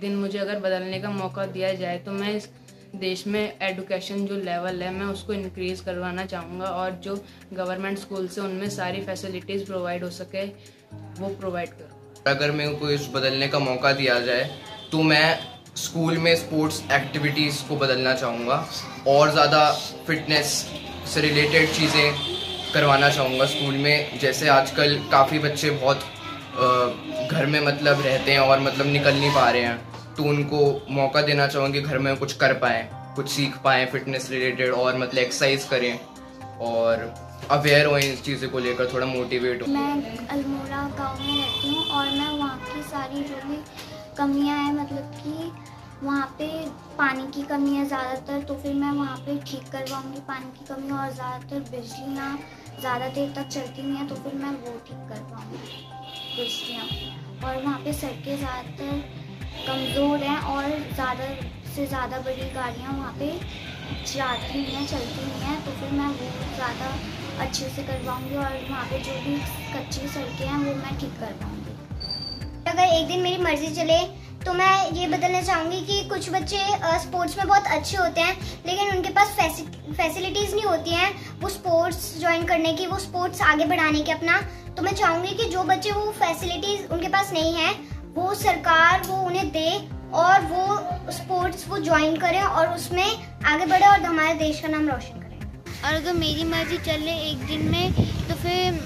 दिन मुझे अगर बदलने का मौका दिया जाए तो मैं इस देश में एडुकेशन जो लेवल है, मैं उसको इंक्रीज़ करवाना चाहूँगा और जो गवर्नमेंट स्कूल से उनमें सारी फैसिलिटीज़ प्रोवाइड हो सके, वो प्रोवाइड करूँ। अगर मेरे को इस बदलने का मौका दिया जाए तो मैं स्कूल में स्पोर्ट्स एक्टिविटीज़ को बदलना चाहूँगा और ज़्यादा फिटनेस से रिलेटेड चीज़ें करवाना चाहूँगा स्कूल में। जैसे आजकल काफ़ी बच्चे बहुत घर में मतलब रहते हैं और मतलब निकल नहीं पा रहे हैं तो उनको मौका देना चाहूँगी घर में कुछ कर पाएँ, कुछ सीख पाएँ फिटनेस रिलेटेड और मतलब एक्सरसाइज करें और अवेयर हो इस चीज़ों को लेकर, थोड़ा मोटिवेट हो। मैं अल्मोड़ा गाँव में रहती हूँ और मैं वहाँ की सारी जो भी कमियाँ हैं मतलब कि वहाँ पे पानी की कमी है ज़्यादातर तो फिर मैं वहाँ पे ठीक करवाऊँगी पानी की कमी और ज़्यादातर बिजली यहाँ ज़्यादा देर तक चलती नहीं है तो फिर मैं वो ठीक करवाऊँगी। बिजलियाँ और वहाँ पे सड़कें ज़्यादातर कमज़ोर हैं और ज़्यादा से ज़्यादा बड़ी गाड़ियाँ वहाँ पे जाती हैं, चलती हैं तो फिर मैं वो ज़्यादा अच्छे से करवाऊँगी और वहाँ पे जो भी कच्ची सड़कें हैं वो मैं ठीक करवाऊँगी अगर एक दिन मेरी मर्ज़ी चले तो मैं ये बदलना चाहूँगी कि कुछ बच्चे स्पोर्ट्स में बहुत अच्छे होते हैं, लेकिन उनके पास फैसिलिटीज़ नहीं होती हैं। वो स्पोर्ट्स ज्वाइन करने की, वो स्पोर्ट्स आगे बढ़ाने की अपना तो मैं चाहूँगी कि जो बच्चे वो फैसिलिटीज़ उनके पास नहीं है वो सरकार वो उन्हें दे और वो स्पोर्ट्स वो ज्वाइन करें और उसमें आगे बढ़े और हमारे देश का नाम रोशन करें। और अगर मेरी मर्ज़ी चले एक दिन में तो फिर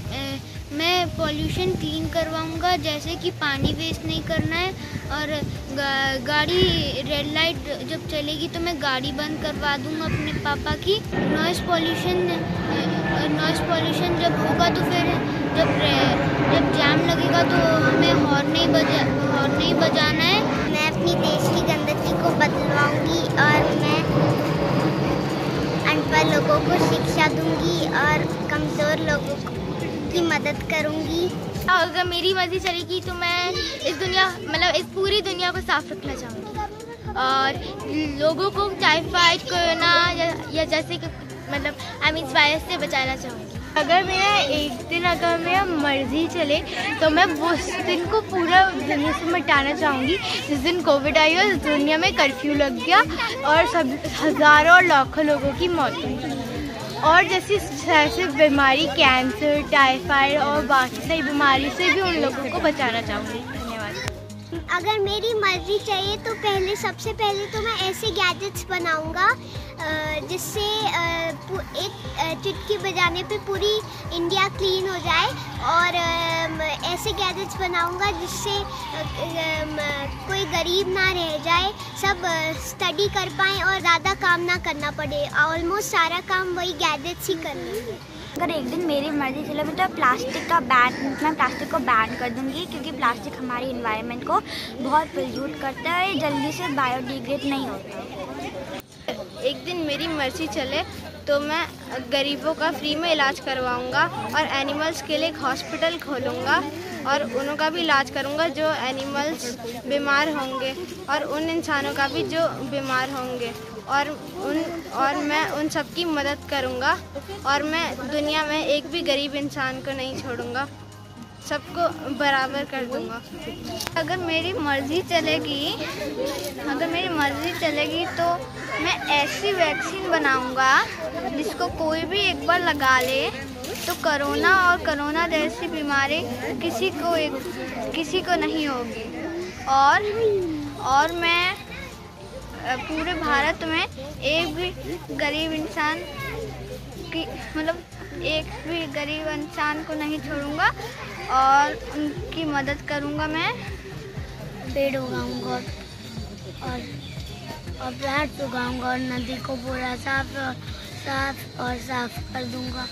मैं पॉल्यूशन क्लीन करवाऊँगा जैसे कि पानी वेस्ट नहीं करना है और गा, गाड़ी रेड लाइट जब चलेगी तो मैं गाड़ी बंद करवा दूँगा अपने पापा की। नॉइस पॉल्यूशन नॉइस पॉल्यूशन जब होगा तो फिर जब जब जाम लगेगा तो हमें हॉर्न नहीं बजा हॉर्न नहीं बजाना है। मैं अपनी देश की गंदगी को बदलवाऊँगी और मैं अनपढ़ लोगों को शिक्षा दूँगी और कमज़ोर लोगों की मदद करूँगी। अगर मेरी मर्ज़ी चलेगी तो मैं इस दुनिया मतलब इस पूरी दुनिया को साफ़ रखना चाहूँगी। और लोगों को टाइफाइड कोरोना या, या जैसे कि मतलब आई मीन वायरस से बचाना चाहूँगी। अगर मेरा एक दिन मर्ज़ी चले तो मैं उस दिन को पूरा दुनिया से मिटाना चाहूँगी। जिस दिन कोविड आई और दुनिया में कर्फ्यू लग गया और सब, हज़ारों और लाखों लोगों की मौत हुई। और जैसी जैसे बीमारी कैंसर टाइफाइड और बाकी सही बीमारी से भी उन लोगों को बचाना चाहूँगी। अगर मेरी मर्ज़ी चाहिए तो पहले, सबसे पहले तो मैं ऐसे गैजेट्स बनाऊँगा जिससे एक चुटकी बजाने पे पूरी इंडिया क्लीन हो जाए और ऐसे गैजेट्स बनाऊँगा जिससे कोई गरीब ना रह जाए, सब स्टडी कर पाए और ज़्यादा काम ना करना पड़े। ऑलमोस्ट सारा काम वही गैजेट्स ही कर लेंगे अगर एक दिन मेरी मर्ज़ी चले तो प्लास्टिक का बैन मैं प्लास्टिक को बैन कर दूँगी क्योंकि प्लास्टिक हमारी इन्वायरमेंट को बहुत पोल्यूट करता है, जल्दी से बायोडिग्रेड नहीं होता। एक दिन मेरी मर्ज़ी चले तो मैं गरीबों का फ्री में इलाज करवाऊँगा और एनिमल्स के लिए एक हॉस्पिटल खोलूँगा और उनका भी इलाज करूँगा जो एनिमल्स बीमार होंगे और उन इंसानों का भी जो बीमार होंगे। और उन, और मैं उन सब की मदद करूँगा और मैं दुनिया में एक भी गरीब इंसान को नहीं छोड़ूँगा। सबको बराबर कर दूँगा। अगर मेरी मर्ज़ी चलेगी, अगर मेरी मर्ज़ी चलेगी तो मैं ऐसी वैक्सीन बनाऊँगा जिसको कोई भी एक बार लगा ले तो कोरोना और कोरोना जैसी बीमारी किसी को एक, किसी को नहीं होगी। और और मैं पूरे भारत में एक भी गरीब इंसान की मतलब एक भी गरीब इंसान को नहीं छोड़ूँगा और उनकी मदद करूँगा मैं। पेड़ उगाऊँगा और और प्लांट्स उगाऊँगा और नदी को पूरा साफ़ साफ़ और साफ़ कर दूँगा।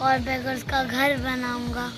और बेगर्स का घर बनाऊँगा।